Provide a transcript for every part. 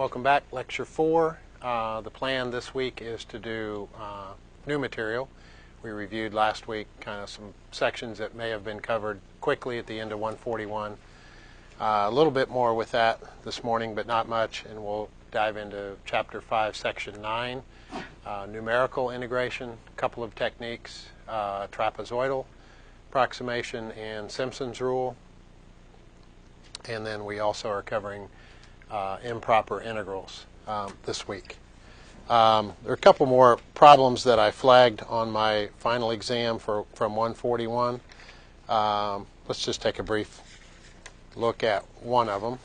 Welcome back, Lecture 4. Uh, the plan this week is to do uh, new material. We reviewed last week kind of some sections that may have been covered quickly at the end of 141. Uh, a little bit more with that this morning, but not much, and we'll dive into Chapter 5, Section 9, uh, numerical integration, a couple of techniques, uh, trapezoidal approximation and Simpson's rule. And then we also are covering uh, improper integrals um, this week. Um, there are a couple more problems that I flagged on my final exam for from 141. Um, let's just take a brief look at one of them.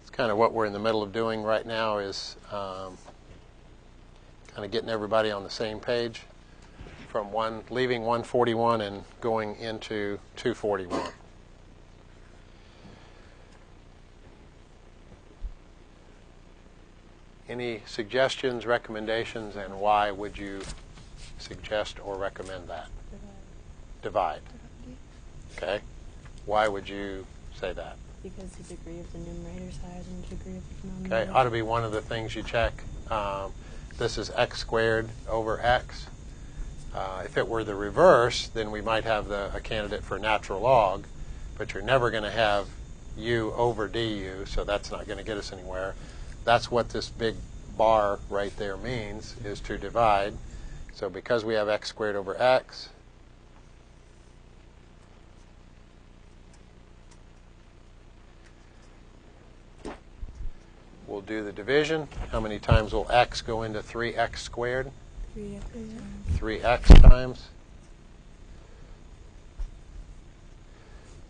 It's kind of what we're in the middle of doing right now is um, kind of getting everybody on the same page from one leaving 141 and going into 241. Any suggestions, recommendations, and why would you suggest or recommend that? Divide. Okay. Why would you say that? Because the degree of the numerator is higher than the degree of the denominator. Okay. Ought to be one of the things you check. Um, this is x squared over x. Uh, if it were the reverse, then we might have the, a candidate for natural log, but you're never going to have u over du, so that's not going to get us anywhere. That's what this big bar right there means, is to divide. So because we have x squared over x, we'll do the division. How many times will x go into 3x squared? Three X. 3x times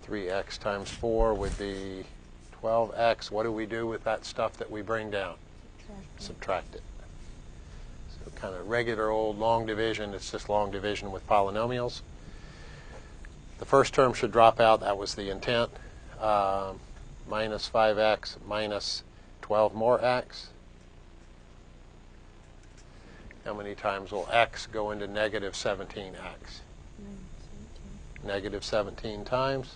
3x times 4 would be 12x. What do we do with that stuff that we bring down? Subtract it. So kind of regular old long division. It's just long division with polynomials. The first term should drop out. That was the intent. Um, minus 5x minus 12 more x. How many times will x go into negative 17x? Negative 17 times.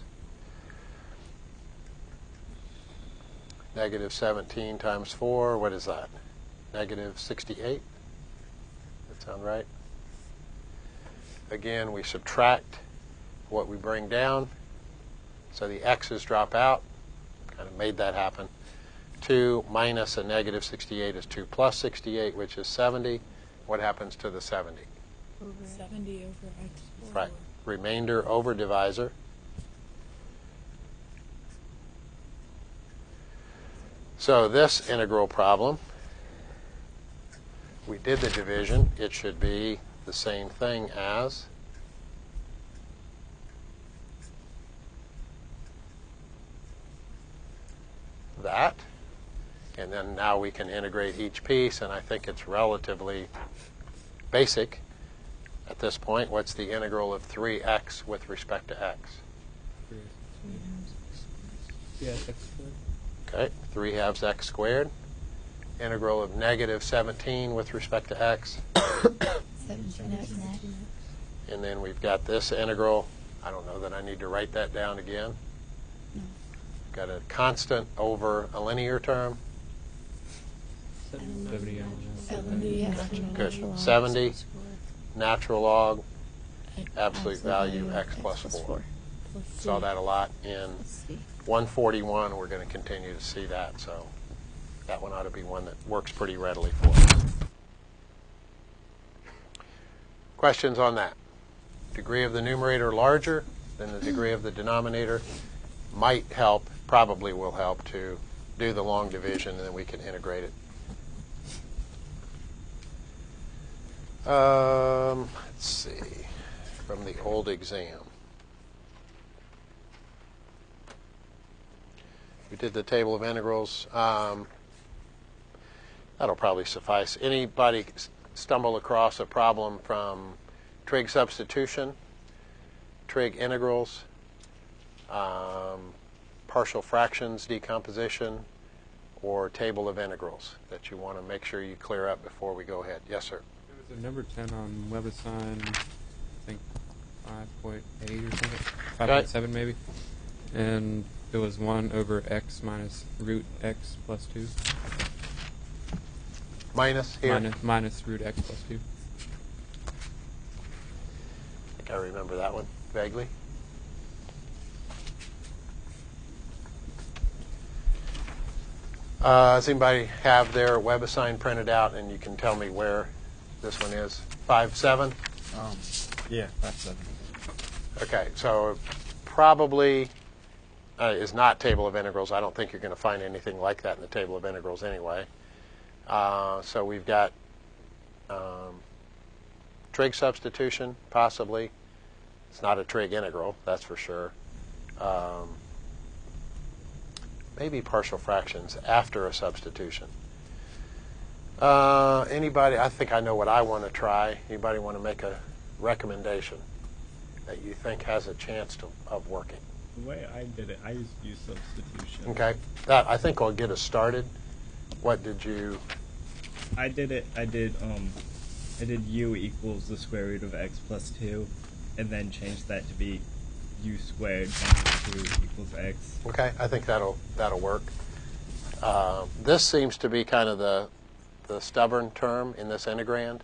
Negative 17 times 4, what is that? Negative 68? That sound right? Again, we subtract what we bring down. So the x's drop out. Kind of made that happen. 2 minus a negative 68 is 2 plus 68, which is 70. What happens to the 70? Over 70 over x. Right. Remainder over divisor. So this integral problem, we did the division. It should be the same thing as that. And then now we can integrate each piece, and I think it's relatively basic at this point. What's the integral of 3x with respect to x? Yeah, x squared. Okay, 3 halves x squared. Integral of negative 17 with respect to x. Seventeen X. And then we've got this integral. I don't know that I need to write that down again. No. Got a constant over a linear term. And Seventy. Seventy Good. natural log 70. Natural log, Absolute absolute value x plus 4. Saw that a lot in 141. We're going to continue to see that, so that one ought to be one that works pretty readily for us. Questions on that? Degree of the numerator larger than the degree of the denominator might help, probably will help to do the long division, and then we can integrate it. Um, let's see, from the old exam. We did the table of integrals. Um, that'll probably suffice. Anybody stumble across a problem from trig substitution, trig integrals, um, partial fractions decomposition, or table of integrals that you want to make sure you clear up before we go ahead? Yes, sir. It So number ten on WebAssign, I think five point eight or something, five point seven maybe, and it was one over x minus root x plus two. Minus here? Minus, minus root x plus two. I think I remember that one vaguely. Uh, does anybody have their WebAssign printed out and you can tell me where this one is? Five, seven? Um, yeah, that's seven. Okay, so probably uh, is not table of integrals. I don't think you're going to find anything like that in the table of integrals anyway. Uh, so we've got um, trig substitution, possibly. It's not a trig integral, that's for sure. Um, maybe partial fractions after a substitution. Uh, anybody? I think I know what I want to try. Anybody want to make a recommendation that you think has a chance to, of working? The way I did it, I used u substitution. Okay, that I think will get us started. What did you? I did it. I did. Um, I did u equals the square root of x plus two, and then changed that to be u squared minus two equals x. Okay, I think that'll that'll work. Uh, this seems to be kind of the the stubborn term in this integrand,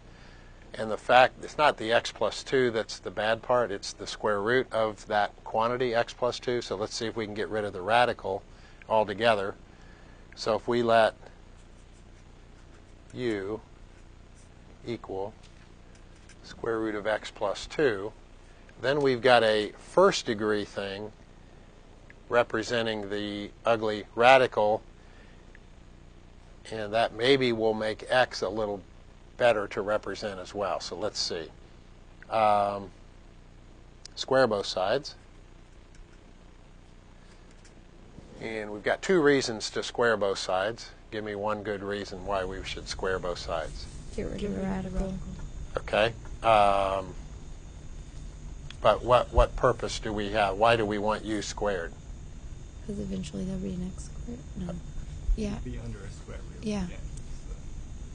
and the fact it's not the x plus two that's the bad part. It's the square root of that quantity x plus two. So let's see if we can get rid of the radical altogether. So if we let u equal square root of x plus 2, then we've got a first degree thing representing the ugly radical, and that maybe will make x a little better to represent as well. So let's see. Um, square both sides. And we've got two reasons to square both sides. Give me one good reason why we should square both sides. Get rid of the rid of the radical. Okay. Um, but what what purpose do we have? Why do we want u squared? Because eventually there'll be an x squared. No. Yeah. Be under a square root. Yeah.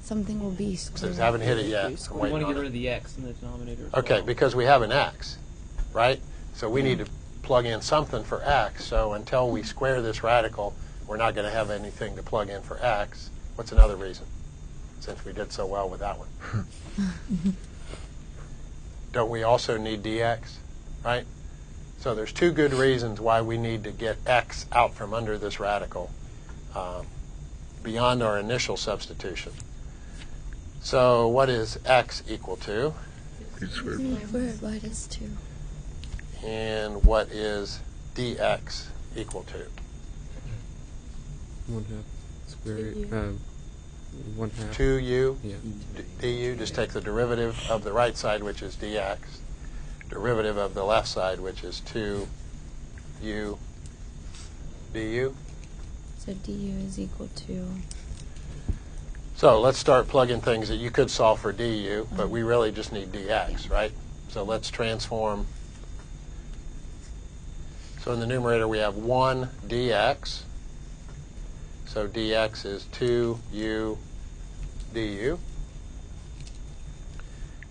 Something will be Says squared. haven't hit it yet. I'm We waiting want to on get rid of the x in the denominator. as Okay, well. because we have an x, right? So we need to plug in something for x. So until we square this radical, we're not going to have anything to plug in for x. What's another reason? Since we did so well with that one. Don't we also need dx, right? So there's two good reasons why we need to get x out from under this radical um, beyond our initial substitution. So what is x equal to? Squared minus two. And what is dx equal to? One half square root. U. Um, one half. 2u Yeah. d- du. Just take the derivative of the right side, which is dx, derivative of the left side, which is 2u du. So du is equal to So let's start plugging things that you could solve for du, but we uh-huh. really just need dx, right? So let's transform. So in the numerator we have 1 dx. So dx is 2u du.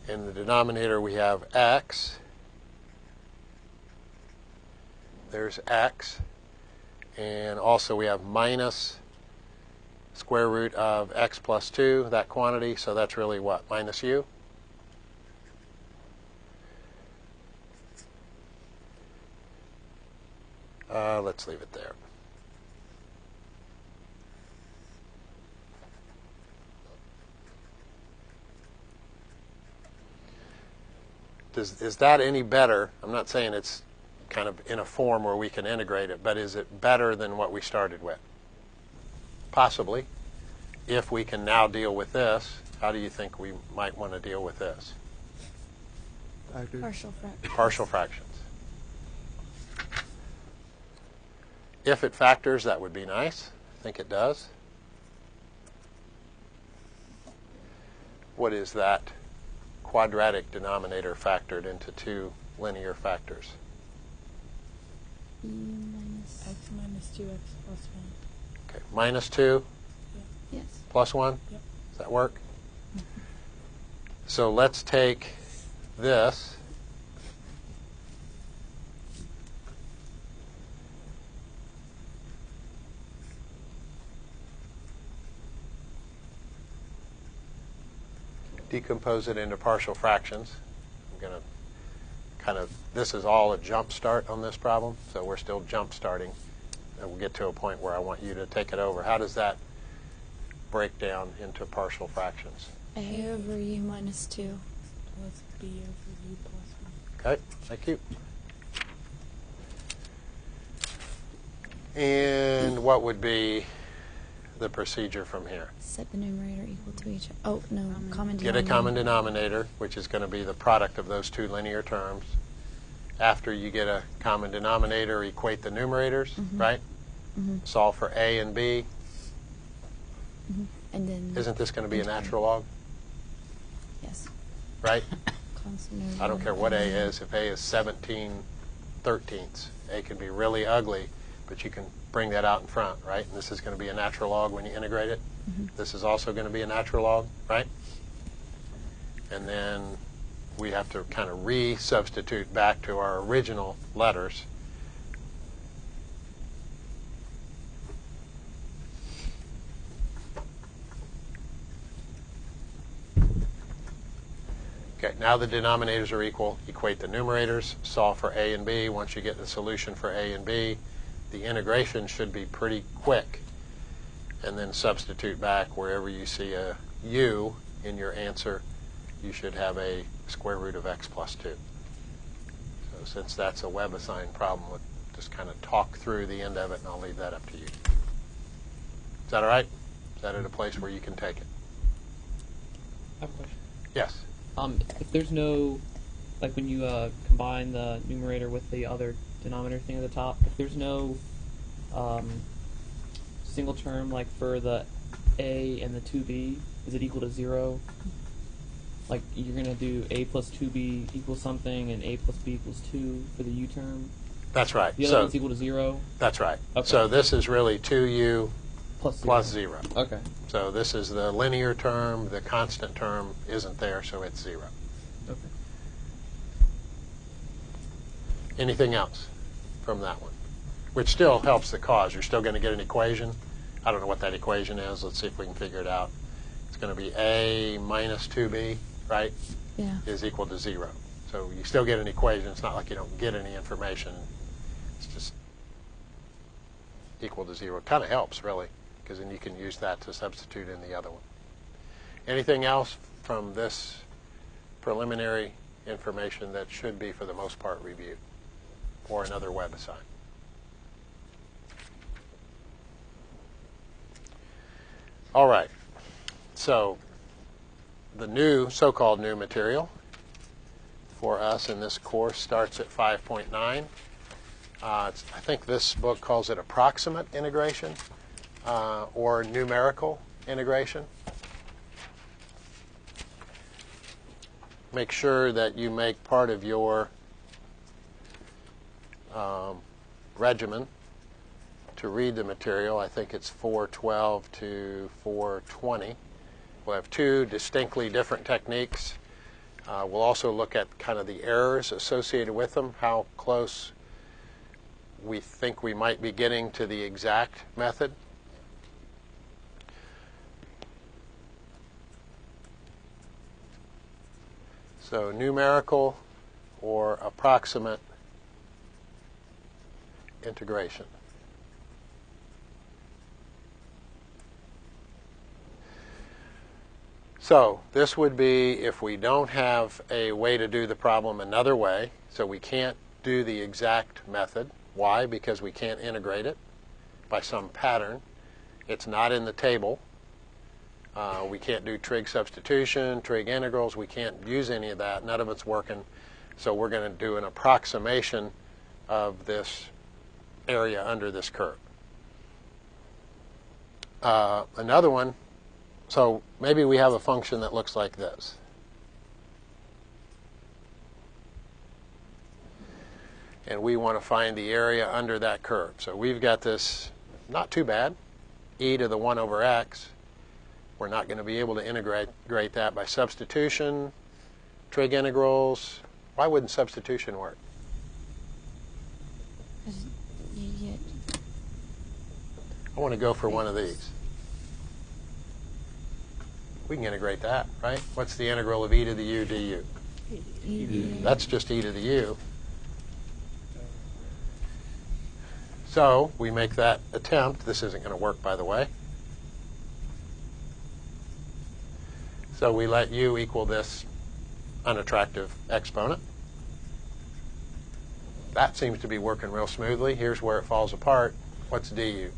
In the denominator we have x. There's x. And also we have minus square root of x plus 2, that quantity, so that's really what? Minus u? Uh, let's leave it there. Does, is that any better? I'm not saying it's kind of in a form where we can integrate it, but is it better than what we started with? Possibly. If we can now deal with this, how do you think we might want to deal with this? Partial fraction. Partial fractions. If it factors, that would be nice. I think it does. What is that quadratic denominator factored into two linear factors? Minus. x minus two x plus one. Okay, minus 2 Yes. plus 1? Yep. Does that work? So let's take this. Decompose it into partial fractions. I'm going to kind of, this is all a jump start on this problem, so we're still jump starting. And we'll get to a point where I want you to take it over. How does that break down into partial fractions? A over u minus 2. Plus b over u plus 1. Okay, thank you. And what would be the procedure from here? Set the numerator equal to each. Oh, no. Common. Common Get a common denominator, which is going to be the product of those two linear terms. After you get a common denominator, equate the numerators, Mhm. right? Mhm. Solve for a and b. Mhm. And then. Isn't this going to be a natural log, Yes. right? I don't care what a is. If a is 17 thirteenths, a can be really ugly, but you can bring that out in front, right? And this is going to be a natural log when you integrate it. Mhm. This is also going to be a natural log, right? And then we have to kind of re-substitute back to our original letters. Okay, now the denominators are equal. Equate the numerators, solve for a and b. Once you get the solution for a and b, the integration should be pretty quick. And then substitute back wherever you see a u in your answer, you should have a square root of x plus 2. So since that's a web assigned problem, we'll just kind of talk through the end of it, and I'll leave that up to you. Is that all right? Is that at a place where you can take it? I have a question. Yes. Um, if there's no, like when you uh, combine the numerator with the other denominator thing at the top, if there's no um, single term like for the a and the 2b, is it equal to zero? Like you're gonna do a plus 2b equals something and a plus b equals 2 for the u term. That's right. The other So one's equal to zero that's right. Okay. So this is really 2u plus zero. plus 0. Okay. So this is the linear term. The constant term isn't there, so it's 0. Okay. Anything else from that one? Which still helps the cause. You're still going to get an equation. I don't know what that equation is. Let's see if we can figure it out. It's going to be a minus 2b, right, Yeah. is equal to 0. So you still get an equation. It's not like you don't get any information. It's just equal to 0. It kind of helps, really, because then you can use that to substitute in the other one. Anything else from this preliminary information that should be, for the most part, reviewed? Or another WebAssign? All right. So the new, so-called new material for us in this course starts at 5.9. Uh, I think this book calls it approximate integration uh, or numerical integration. Make sure that you make part of your um, regimen to read the material. I think it's 412 to 420. We'll have two distinctly different techniques. Uh, we'll also look at kind of the errors associated with them, how close we think we might be getting to the exact method. So numerical or approximate integration. So this would be if we don't have a way to do the problem another way, so we can't do the exact method. Why? Because we can't integrate it by some pattern. It's not in the table. Uh, we can't do trig substitution, trig integrals. We can't use any of that. None of it's working. So we're going to do an approximation of this area under this curve. Uh, another one, so maybe we have a function that looks like this. And we want to find the area under that curve. So we've got this, not too bad, e to the 1 over x We're not going to be able to integrate integrate that by substitution, trig integrals. Why wouldn't substitution work? I want to go for one of these. We can integrate that, right? What's the integral of e to the u du? you, That's just e to the u. So we make that attempt. This isn't going to work, by the way. So we let u equal this unattractive exponent. That seems to be working real smoothly. Here's where it falls apart. What's du?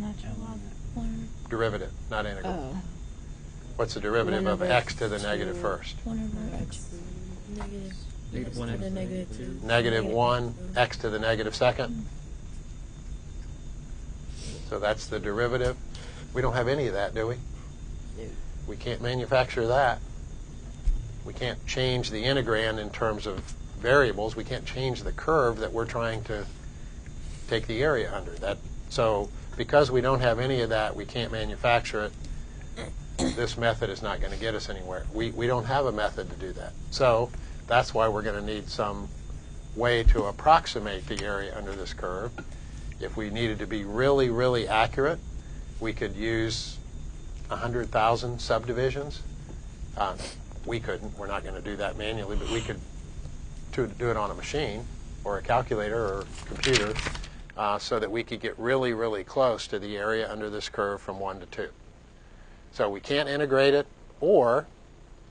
natural. Derivative, not integral. Oh. What's the derivative of x to the negative first? One over x. Negative. Negative one to x. the negative two. Negative 1, x to the negative second. So that's the derivative. We don't have any of that, do we? We can't manufacture that. We can't change the integrand in terms of variables. We can't change the curve that we're trying to take the area under. That so because we don't have any of that, we can't manufacture it. This method is not going to get us anywhere. We we don't have a method to do that. So that's why we're going to need some way to approximate the area under this curve. If we needed to be really, really accurate, we could use 100,000 subdivisions. Uh, we couldn't. We're not going to do that manually, but we could to do it on a machine or a calculator or computer uh, so that we could get really, really close to the area under this curve from 1 to 2. So we can't integrate it, or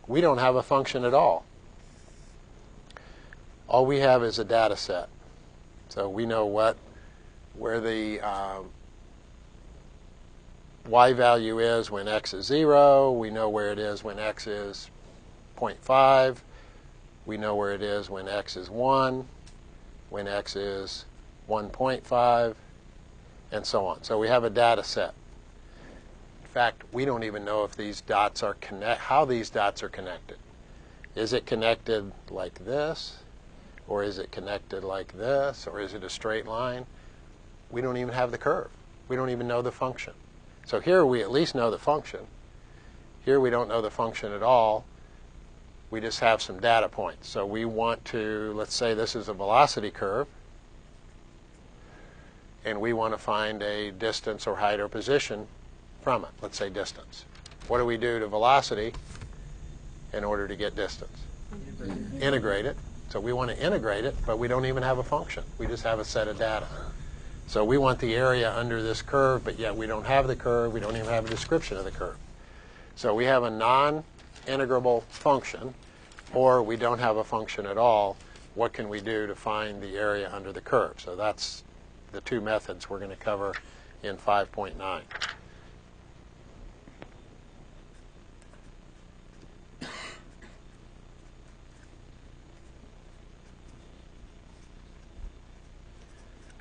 we don't have a function at all. All we have is a data set. So we know what where the um, y value is when x is 0. We know where it is when x is 0.5. We know where it is when x is 1, when x is 1.5, and so on. So we have a data set. In fact, we don't even know if these dots are connect how these dots are connected. Is it connected like this? Or is it connected like this? Or is it a straight line? We don't even have the curve. We don't even know the function. So here we at least know the function. Here we don't know the function at all. We just have some data points. So we want to, let's say this is a velocity curve, and we want to find a distance or height or position from it. Let's say distance. What do we do to velocity in order to get distance? Integrate it. So we want to integrate it, but we don't even have a function. We just have a set of data. So we want the area under this curve, but yet we don't have the curve. We don't even have a description of the curve. So we have a non-integrable function, or we don't have a function at all. What can we do to find the area under the curve? So that's the two methods we're going to cover in 5.9.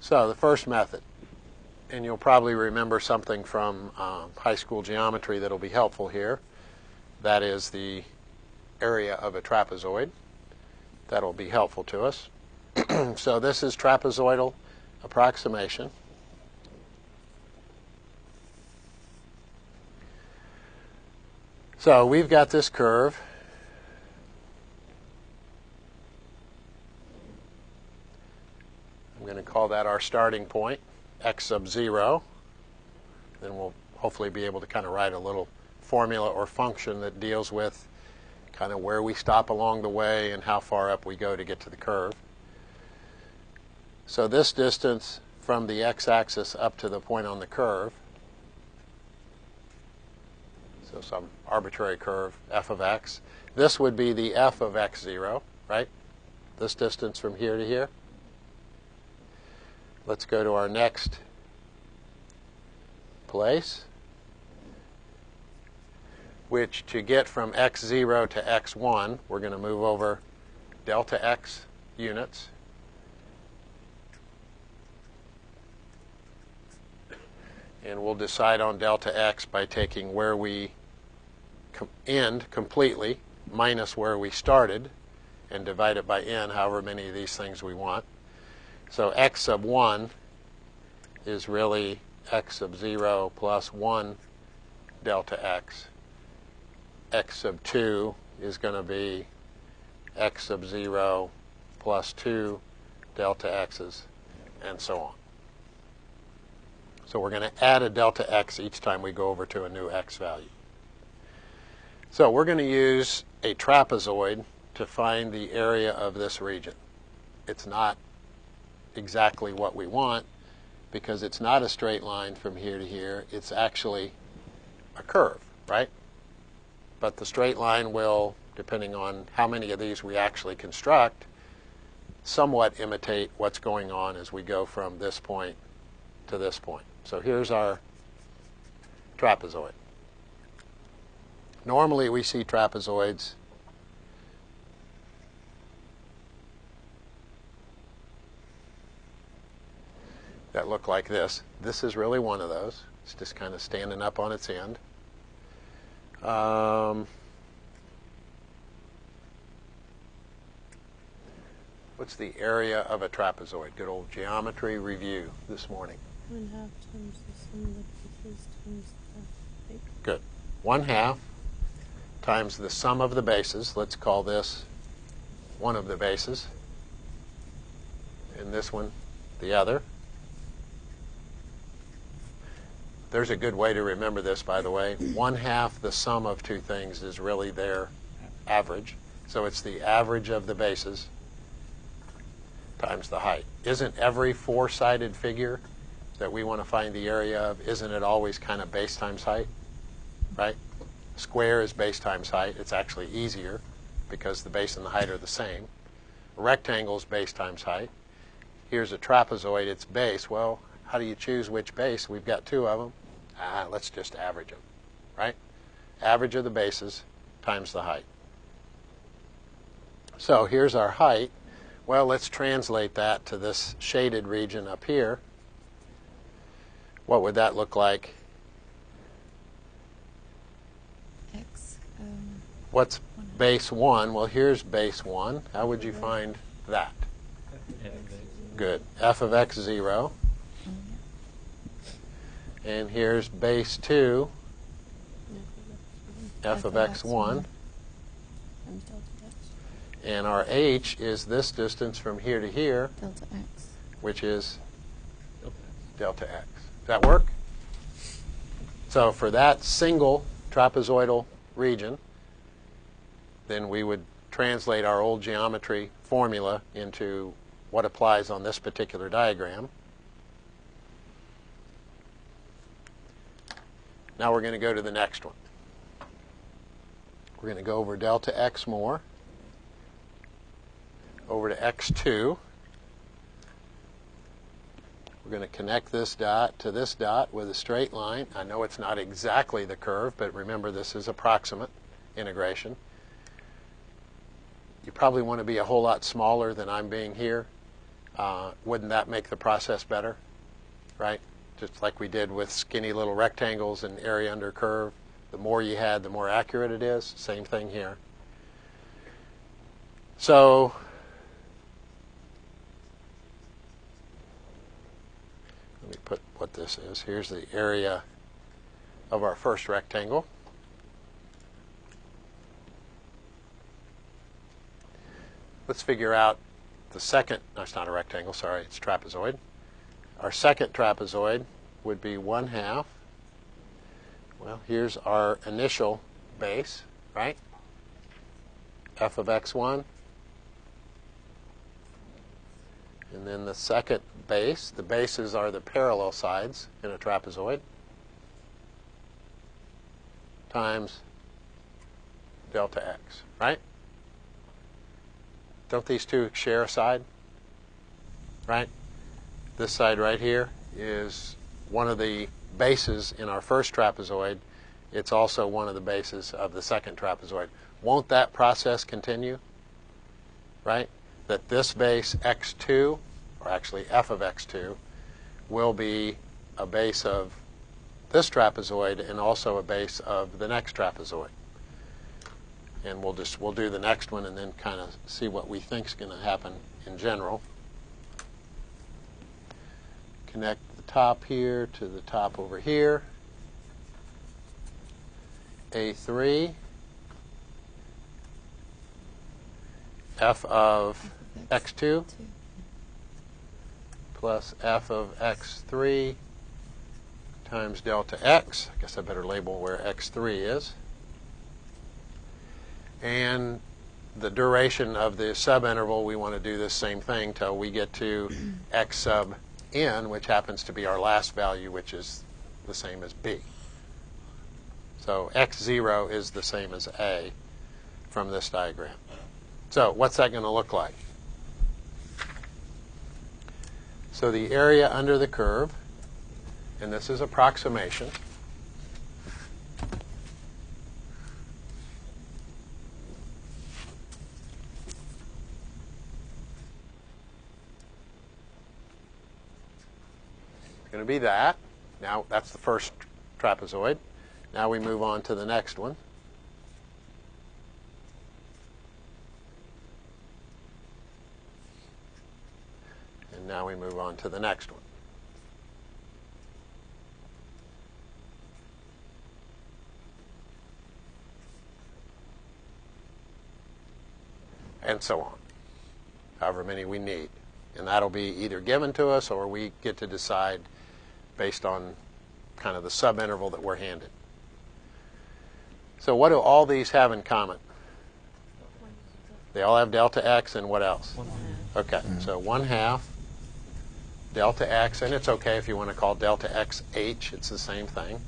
So the first method, and you'll probably remember something from um, high school geometry that'll be helpful here. That is the area of a trapezoid. That'll be helpful to us. so this is trapezoidal approximation. So we've got this curve. I'm going to call that our starting point, x sub 0. Then we'll hopefully be able to kind of write a little formula or function that deals with kind of where we stop along the way and how far up we go to get to the curve. So this distance from the x-axis up to the point on the curve, so some arbitrary curve, f of x, this would be the f of x0, right? This distance from here to here. Let's go to our next place, which to get from x0 to x1, we're going to move over delta x units. And we'll decide on delta x by taking where we com- end completely minus where we started and divide it by n, however many of these things we want. So x sub 1 is really x sub 0 plus 1 delta x. x sub 2 is going to be x sub 0 plus 2 delta x's, and so on. So we're going to add a delta x each time we go over to a new x value. So we're going to use a trapezoid to find the area of this region. It's not exactly what we want because it's not a straight line from here to here. It's actually a curve, right? But the straight line will, depending on how many of these we actually construct, somewhat imitate what's going on as we go from this point to this point. So here's our trapezoid. Normally we see trapezoids that look like this. This is really one of those. It's just kind of standing up on its end. Um, what's the area of a trapezoid? Good old geometry review this morning. One half times the sum of the pieces times the. Good. One half times the sum of the bases. Let's call this one of the bases. And this one the other. There's a good way to remember this, by the way. One half the sum of two things is really their average. So it's the average of the bases times the height. Isn't every four-sided figure that we want to find the area of, isn't it always kind of base times height? Right? Square is base times height. It's actually easier because the base and the height are the same. Rectangle is base times height. Here's a trapezoid, its base. Well, how do you choose which base? We've got two of them. Ah, let's just average them, right? Average of the bases times the height. So here's our height. Well, let's translate that to this shaded region up here. What would that look like? X. Um, What's base 1? Well, here's base 1. How would you find that? Good. f of x 0. oh, And here's base 2, Yeah, f of x 1. times delta x. And our h is this distance from here to here, Delta X. which is delta x. That work? So for that single trapezoidal region, then we would translate our old geometry formula into what applies on this particular diagram. Now we're going to go to the next one. We're going to go over delta x more, over to x2. We're going to connect this dot to this dot with a straight line. I know it's not exactly the curve, but remember this is approximate integration. You probably want to be a whole lot smaller than I'm being here. Uh, wouldn't that make the process better? Right? Just like we did with skinny little rectangles and area under curve. The more you had, the more accurate it is. Same thing here. So let me put what this is. Here's the area of our first rectangle. Let's figure out the second, no, it's not a rectangle, sorry, it's trapezoid. Our second trapezoid would be 1 half. Well, here's our initial base, right? f of x1. And then the second base, the bases are the parallel sides in a trapezoid, times delta x, right? Don't these two share a side? Right? This side right here is one of the bases in our first trapezoid. It's also one of the bases of the second trapezoid. Won't that process continue? Right? That this base x2, or actually f of x2, will be a base of this trapezoid and also a base of the next trapezoid and we'll just we'll do the next one and then kind of see what we think is going to happen in general. Connect the top here to the top over here. A3 f of x2 Two. plus f of x3 times delta x. I guess I better label where x3 is. And the duration of the subinterval, we want to do this same thing till we get to x sub n, which happens to be our last value, which is the same as b. So x0 is the same as a from this diagram. So what's that going to look like? So the area under the curve, and this is approximation, It's going to be that. Now, that's the first trapezoid. Now we move on to the next one. Now we move on to the next one. And so on. However many we need. And that'll be either given to us or we get to decide based on kind of the subinterval that we're handed. So what do all these have in common? They all have delta x and what else? One Okay, so 1 half delta x, and it's okay if you want to call delta x h, it's the same thing.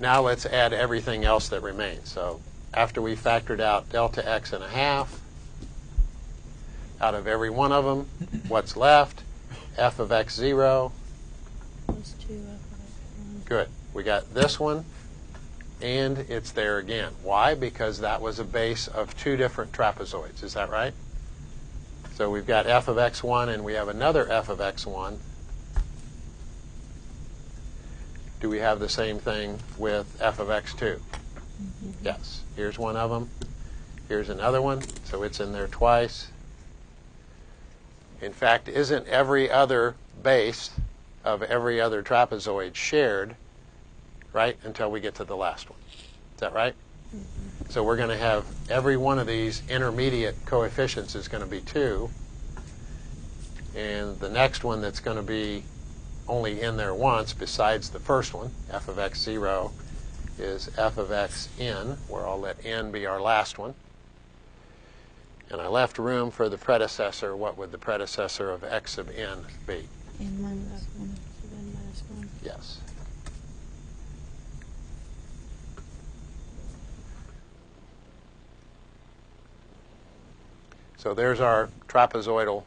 Now let's add everything else that remains. So after we factored out delta x and a half, out of every one of them, what's left? f of x0. Plus two f of x1. Good. We got this one, and it's there again. Why? Because that was a base of two different trapezoids. Is that right? So we've got f of x1, and we have another f of x1. Do we have the same thing with f of x2? Mm-hmm. Yes. Here's one of them. Here's another one. So it's in there twice. In fact, isn't every other base of every other trapezoid shared, right, until we get to the last one? Is that right? Mm-hmm. So we're going to have every one of these intermediate coefficients is going to be 2. And the next one that's going to be only in there once besides the first one, f of x0, is f of xn, where I'll let n be our last one. And I left room for the predecessor. What would the predecessor of x sub n be? And minus one. So then minus one. Yes. So there's our trapezoidal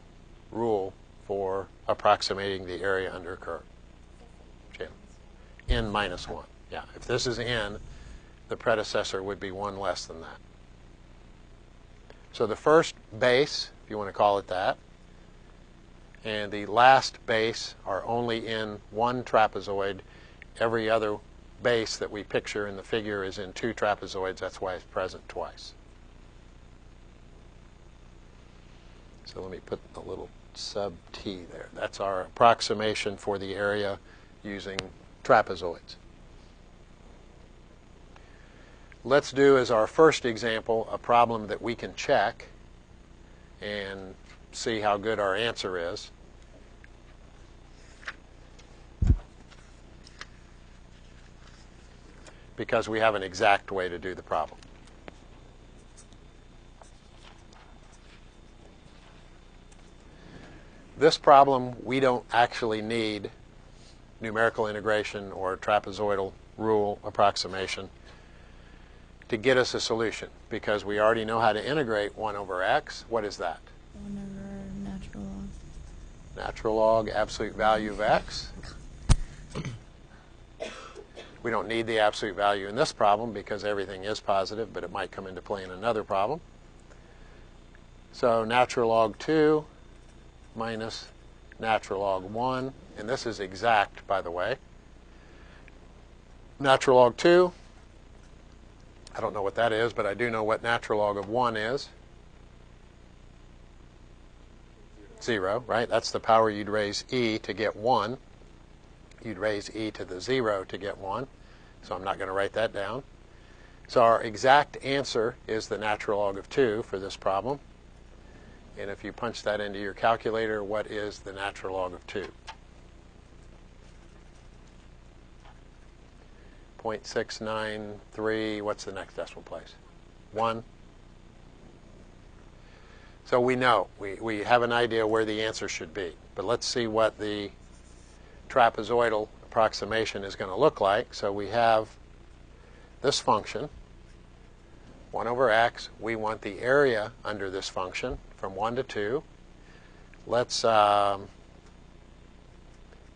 rule for approximating the area under a curve. N minus 1. Yeah, if this is n, the predecessor would be 1 less than that. So the first base, if you want to call it that, and the last base are only in one trapezoid. Every other base that we picture in the figure is in two trapezoids. That's why it's present twice. So let me put a little sub t there. That's our approximation for the area using trapezoids. Let's do as our first example a problem that we can check and see how good our answer is. Because we have an exact way to do the problem. This problem, we don't actually need numerical integration or trapezoidal rule approximation to get us a solution because we already know how to integrate 1 over x. What is that? One over natural log. Natural log absolute value of x. We don't need the absolute value in this problem because everything is positive, but it might come into play in another problem. So natural log 2 minus natural log 1, and this is exact, by the way. Natural log 2, I don't know what that is, but I do know what natural log of 1 is. 0, right? That's the power you'd raise e to get 1. You'd raise e to the 0 to get 1. so I'm not going to write that down. So our exact answer is the natural log of 2 for this problem. And if you punch that into your calculator, what is the natural log of 2? 0.693, what's the next decimal place? 1. So we know, we, we have an idea where the answer should be. But let's see what the trapezoidal approximation is going to look like. So we have this function, 1 over x. We want the area under this function from 1 to 2. Let's um,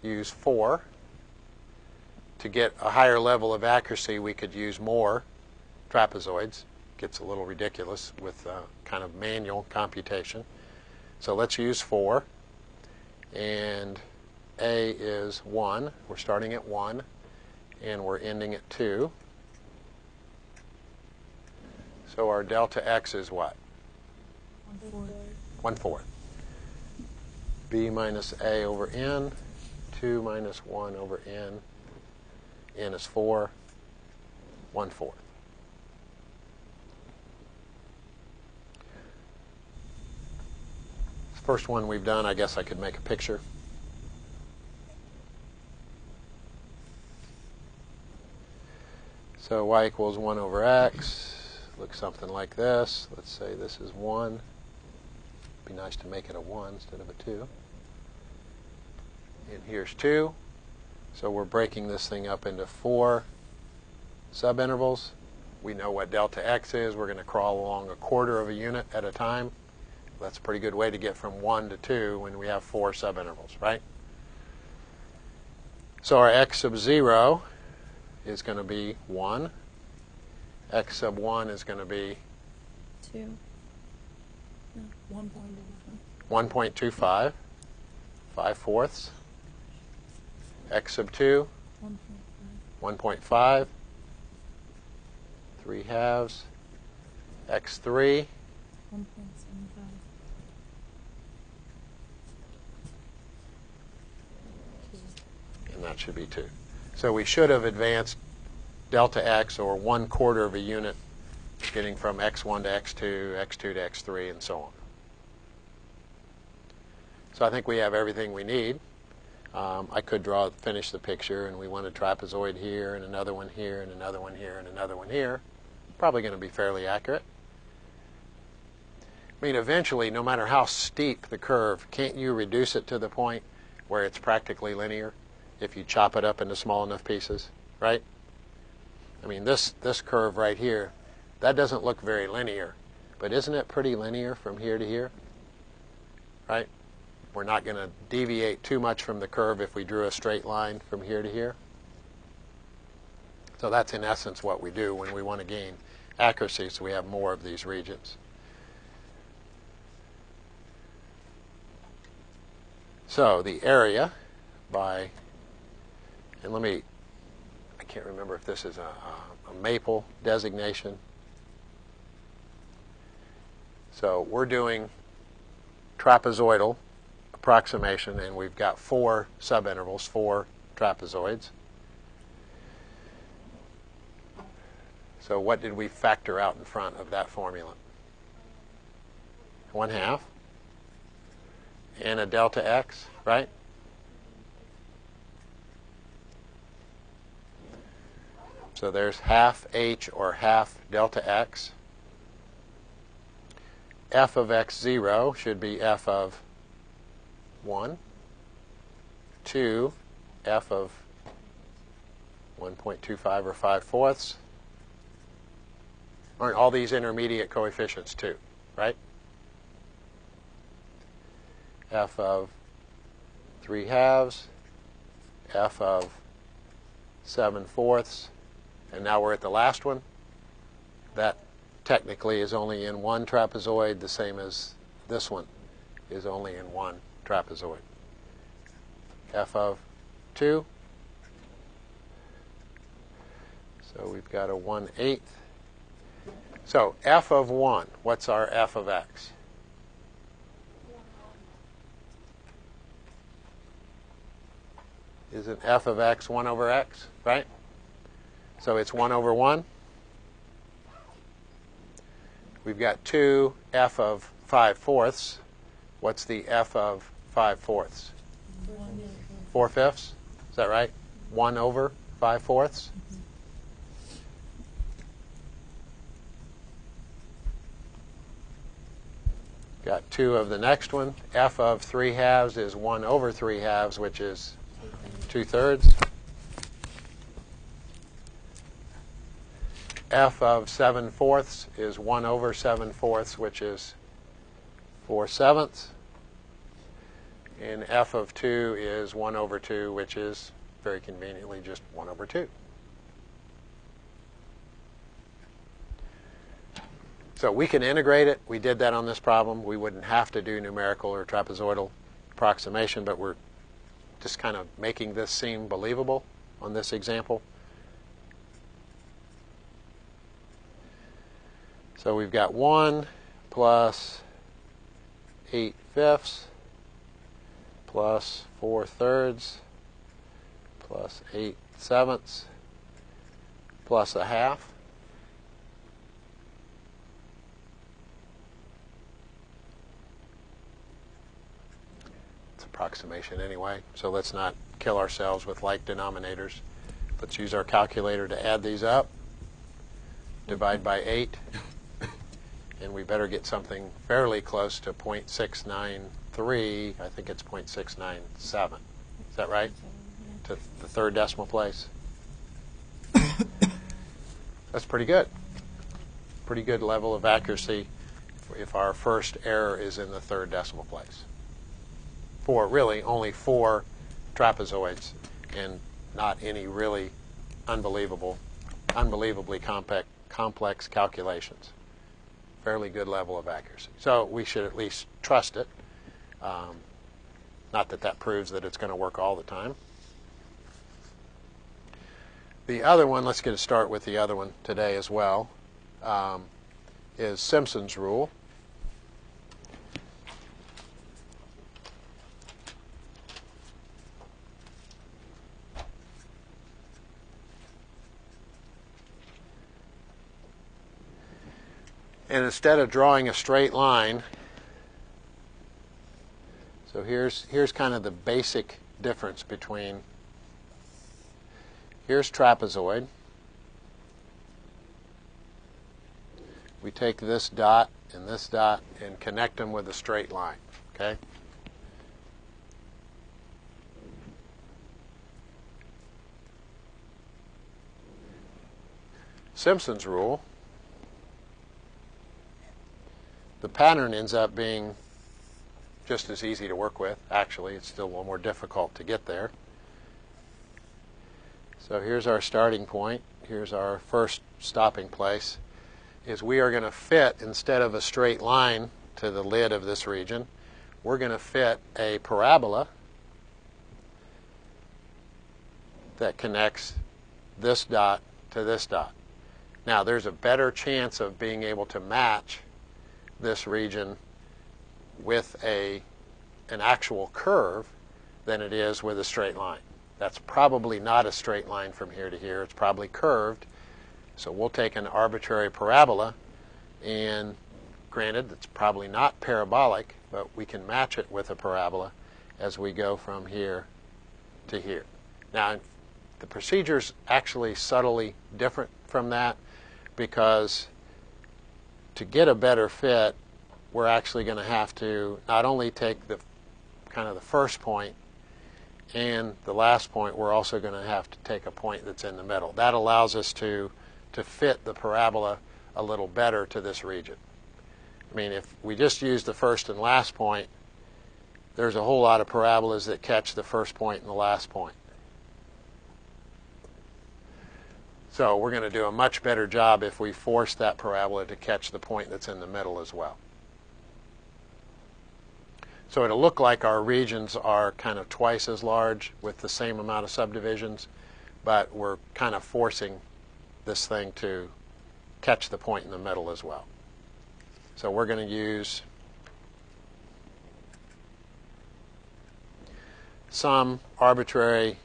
use 4. To get a higher level of accuracy, we could use more trapezoids. Gets a little ridiculous with uh, kind of manual computation. So let's use 4. And A is 1. We're starting at 1. And we're ending at 2. So our delta x is what? One fourth. B minus A over N. 2 minus 1 over N. N is 4. 1 fourth. First one we've done, I guess I could make a picture. So y equals 1 over x. Looks something like this. Let's say this is 1. Be nice to make it a 1 instead of a 2. And here's 2. So we're breaking this thing up into four subintervals. We know what delta x is. We're going to crawl along a quarter of a unit at a time. That's a pretty good way to get from 1 to 2 when we have four subintervals, right? So our x sub 0 is going to be 1. x sub 1 is going to be Two. 1.25, 5 fourths. x sub 2, 1.5, 3 halves. x3, 1.75. and that should be 2. So we should have advanced delta x, or 1 quarter of a unit, getting from x1 to x2, x2 to x3, and so on. So I think we have everything we need. Um, I could draw, finish the picture, and we want a trapezoid here, and another one here, and another one here, and another one here. Probably going to be fairly accurate. I mean, eventually, no matter how steep the curve, can't you reduce it to the point where it's practically linear if you chop it up into small enough pieces, right? I mean, this, this curve right here, that doesn't look very linear, but isn't it pretty linear from here to here? Right? We're not going to deviate too much from the curve if we drew a straight line from here to here. So that's in essence what we do when we want to gain accuracy so we have more of these regions. So the area by, and let me, I can't remember if this is a, a, a maple designation. So we're doing trapezoidal approximation, and we've got four subintervals, four trapezoids. So what did we factor out in front of that formula? One half and a delta x, right? So there's half h or half delta x. f of x0 should be f of 1. 2, f of 1.25 or 5 fourths. Aren't all these intermediate coefficients too, right? f of 3 halves, f of 7 fourths, and now we're at the last one. That technically is only in one trapezoid, the same as this one is only in one trapezoid. f of 2. So we've got a 1 eighth. So f of 1, what's our f of x? Isn't f of x 1 over x, right? So it's 1 over 1. We've got 2 f of 5 fourths. What's the f of 5 fourths? 4 fifths? Is that right? 1 over 5 fourths? Got 2 of the next one. f of 3 halves is 1 over 3 halves, which is 2 thirds. f of 7 fourths is 1 over 7 fourths, which is 4 sevenths. And f of 2 is 1 over 2, which is very conveniently just 1 over 2. So we can integrate it. We did that on this problem. We wouldn't have to do numerical or trapezoidal approximation, but we're just kind of making this seem believable on this example. So we've got 1 plus 8 fifths plus 4 thirds plus 8 sevenths plus a half. It's approximation anyway, so let's not kill ourselves with like denominators. Let's use our calculator to add these up. Divide by 8 and we better get something fairly close to 0.693. I think it's 0.697. Is that right? To the third decimal place? That's pretty good. Pretty good level of accuracy if our first error is in the third decimal place. For really only four trapezoids and not any really unbelievable, unbelievably complex, complex calculations fairly good level of accuracy. So we should at least trust it. Um, not that that proves that it's going to work all the time. The other one, let's get a start with the other one today as well, um, is Simpson's rule. And instead of drawing a straight line, so here's, here's kind of the basic difference between, here's trapezoid. We take this dot and this dot and connect them with a straight line, okay? Simpson's rule the pattern ends up being just as easy to work with. Actually, it's still a little more difficult to get there. So here's our starting point. Here's our first stopping place. Is we are going to fit instead of a straight line to the lid of this region, we're going to fit a parabola that connects this dot to this dot. Now, there's a better chance of being able to match this region with a an actual curve than it is with a straight line. That's probably not a straight line from here to here. It's probably curved. So we'll take an arbitrary parabola and granted it's probably not parabolic, but we can match it with a parabola as we go from here to here. Now the procedure's actually subtly different from that because to get a better fit, we're actually going to have to not only take the kind of the first point and the last point, we're also going to have to take a point that's in the middle. That allows us to to fit the parabola a little better to this region. I mean, if we just use the first and last point, there's a whole lot of parabolas that catch the first point and the last point. So we're going to do a much better job if we force that parabola to catch the point that's in the middle as well. So it'll look like our regions are kind of twice as large with the same amount of subdivisions, but we're kind of forcing this thing to catch the point in the middle as well. So we're going to use some arbitrary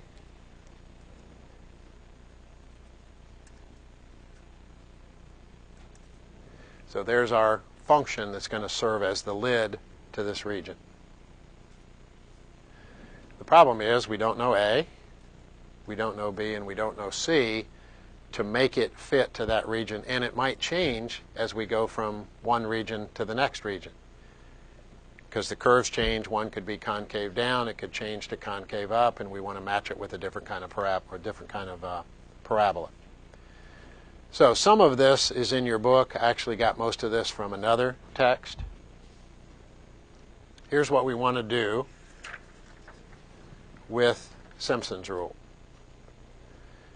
So there's our function that's going to serve as the lid to this region. The problem is we don't know A, we don't know B, and we don't know C to make it fit to that region, and it might change as we go from one region to the next region. Because the curves change, one could be concave down, it could change to concave up, and we want to match it with a different kind of parab- or different kind of uh, parabola. So some of this is in your book. I actually got most of this from another text. Here's what we want to do with Simpson's rule.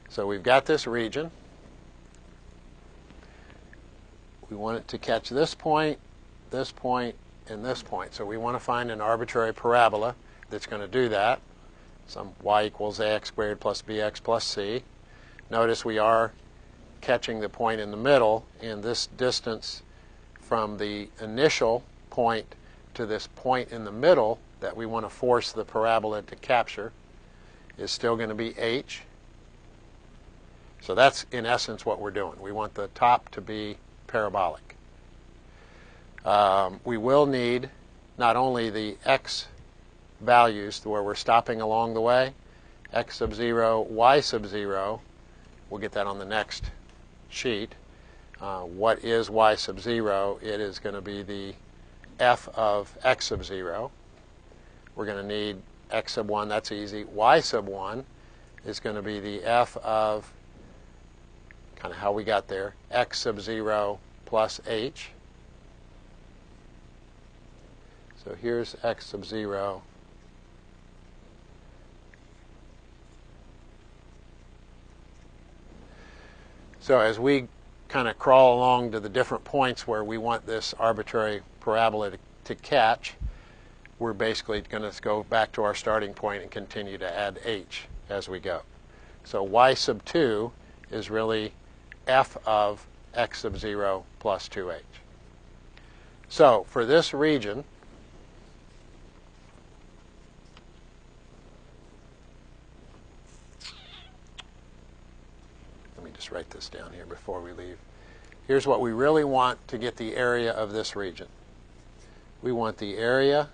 So we've got this region. We want it to catch this point, this point, and this point. So we want to find an arbitrary parabola that's going to do that. Some y equals ax squared plus bx plus c. Notice we are catching the point in the middle, and this distance from the initial point to this point in the middle that we want to force the parabola to capture is still going to be h. So that's in essence what we're doing. We want the top to be parabolic. Um, we will need not only the x values where we're stopping along the way, x sub 0, y sub 0, we'll get that on the next sheet. Uh, what is y sub 0? It is going to be the f of x sub 0. We're going to need x sub 1, that's easy. y sub 1 is going to be the f of kind of how we got there, x sub 0 plus h. So here's x sub 0. So as we kind of crawl along to the different points where we want this arbitrary parabola to, to catch, we're basically going to go back to our starting point and continue to add h as we go. So y sub 2 is really f of x sub 0 plus 2h. So for this region, let me just write this down here before we leave. Here's what we really want to get the area of this region. We want the area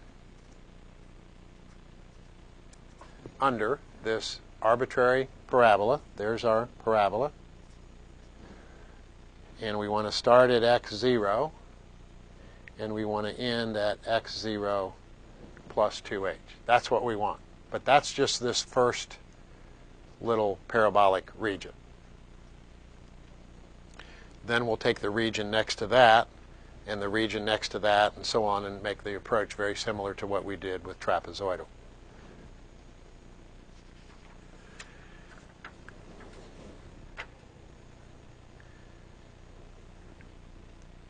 under this arbitrary parabola. There's our parabola. And we want to start at x0, and we want to end at x0 plus 2h. That's what we want. But that's just this first little parabolic region. Then we'll take the region next to that, and the region next to that, and so on, and make the approach very similar to what we did with trapezoidal.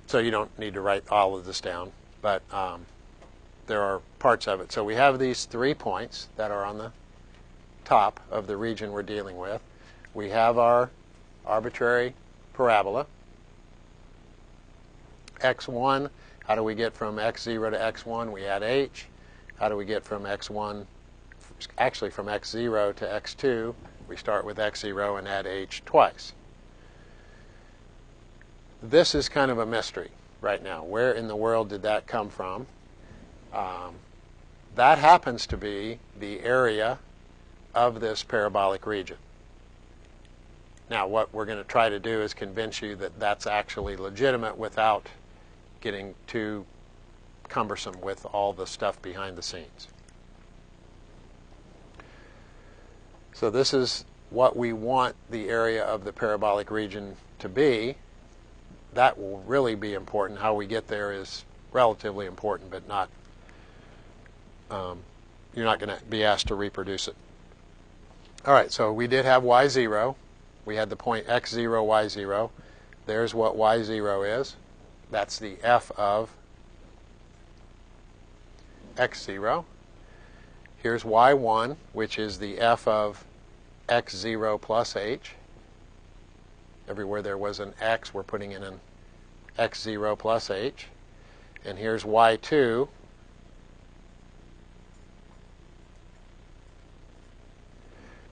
So you don't need to write all of this down, but um, there are parts of it. So we have these three points that are on the top of the region we're dealing with. We have our arbitrary parabola. X1, how do we get from x0 to x1? We add h. How do we get from x1, actually from x0 to x2? We start with x0 and add h twice this is kind of a mystery right now. Where in the world did that come from? Um, that happens to be the area of this parabolic region. Now, what we're going to try to do is convince you that that's actually legitimate without getting too cumbersome with all the stuff behind the scenes. So this is what we want the area of the parabolic region to be that will really be important. How we get there is relatively important, but not. Um, you're not going to be asked to reproduce it. All right, so we did have y0. We had the point x0, y0. There's what y0 is. That's the f of x0. Here's y1, which is the f of x0 plus h. Everywhere there was an x, we're putting in an x0 plus h. And here's y2.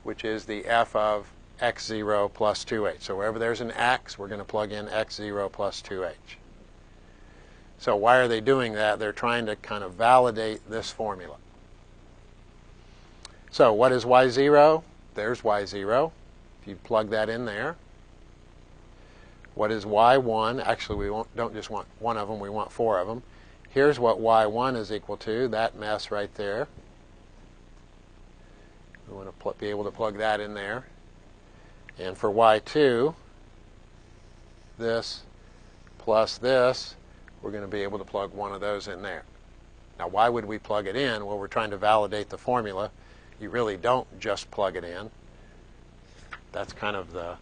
which is the f of x0 plus 2h. So wherever there's an x, we're going to plug in x0 plus 2h. So why are they doing that? They're trying to kind of validate this formula. So what is y0? There's y0. If you plug that in there. What is y1? Actually, we don't just want one of them, we want four of them. Here's what y1 is equal to, that mess right there. We want to be able to plug that in there. And for y2, this plus this, we're going to be able to plug one of those in there. Now, why would we plug it in? Well, we're trying to validate the formula. You really don't just plug it in. That's kind of the,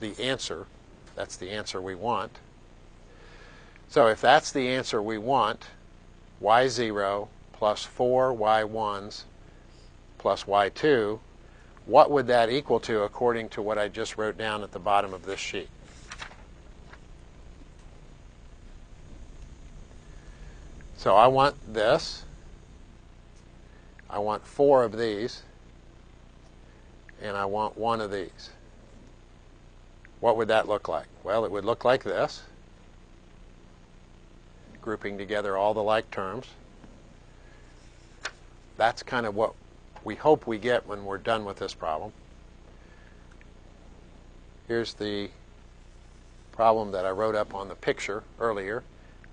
the answer. That's the answer we want. So if that's the answer we want, y0 plus 4 y1s plus y2, what would that equal to according to what I just wrote down at the bottom of this sheet? So I want this. I want four of these. And I want one of these. What would that look like? Well, it would look like this, grouping together all the like terms. That's kind of what we hope we get when we're done with this problem. Here's the problem that I wrote up on the picture earlier.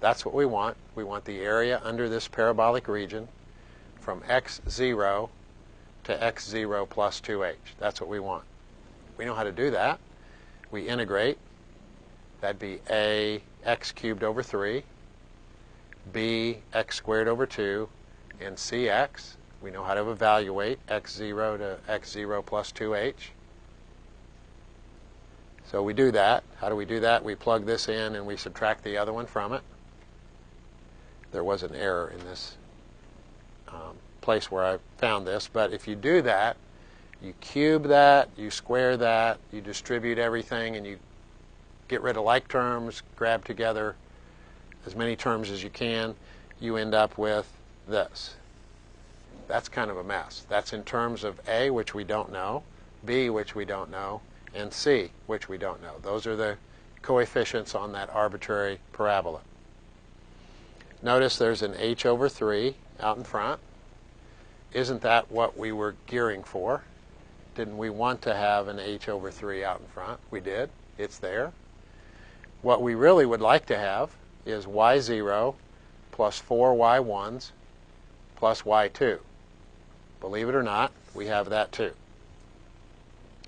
That's what we want. We want the area under this parabolic region from x0 to x0 plus 2h. That's what we want. We know how to do that. We integrate. That'd be a x cubed over 3, b x squared over 2, and cx. We know how to evaluate x0 to x0 plus 2h. So we do that. How do we do that? We plug this in and we subtract the other one from it. There was an error in this um, place where I found this, but if you do that, you cube that, you square that, you distribute everything, and you get rid of like terms, grab together as many terms as you can, you end up with this. That's kind of a mess. That's in terms of A, which we don't know, B, which we don't know, and C, which we don't know. Those are the coefficients on that arbitrary parabola. Notice there's an h over 3 out in front. Isn't that what we were gearing for? Didn't we want to have an h over 3 out in front? We did. It's there. What we really would like to have is y0 plus 4y1s plus y2. Believe it or not, we have that too.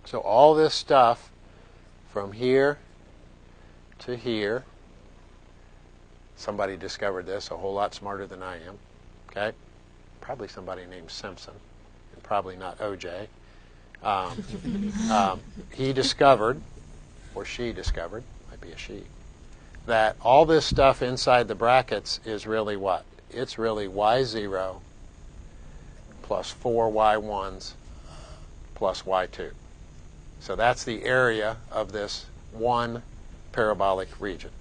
So all this stuff from here to here, somebody discovered this a whole lot smarter than I am. Okay? Probably somebody named Simpson, and probably not OJ. Um, um, he discovered, or she discovered, might be a she, that all this stuff inside the brackets is really what? It's really y0 plus 4y1s plus y2. So that's the area of this one parabolic region.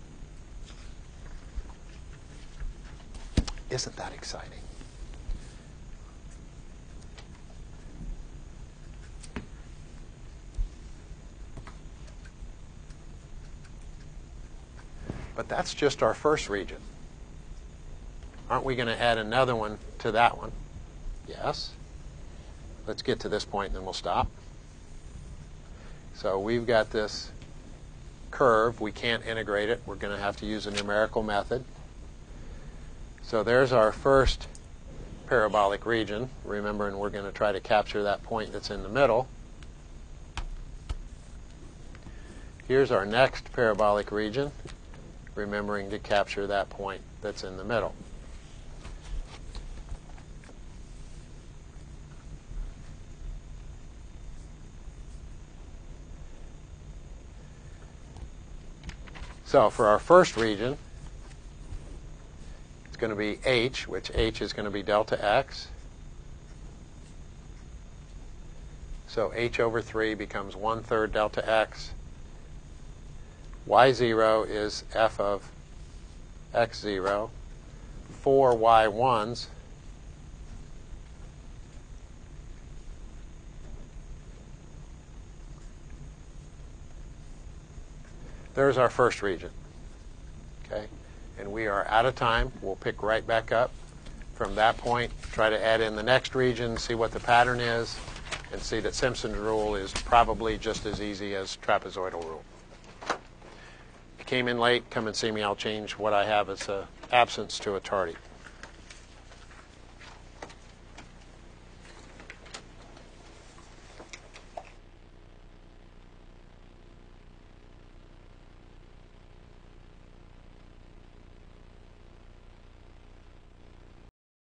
Isn't that exciting? But that's just our first region. Aren't we going to add another one to that one? Yes. Let's get to this point and then we'll stop. So we've got this curve. We can't integrate it. We're going to have to use a numerical method. So there's our first parabolic region. Remembering we're going to try to capture that point that's in the middle. Here's our next parabolic region, remembering to capture that point that's in the middle. So for our first region, it's going to be h, which h is going to be delta x. So h over 3 becomes 1 third delta x. y0 is f of x0. 4 y1s There's our first region. Okay? And we are out of time. We'll pick right back up from that point, try to add in the next region, see what the pattern is, and see that Simpson's rule is probably just as easy as trapezoidal rule. If you came in late, come and see me. I'll change what I have as a absence to a tardy.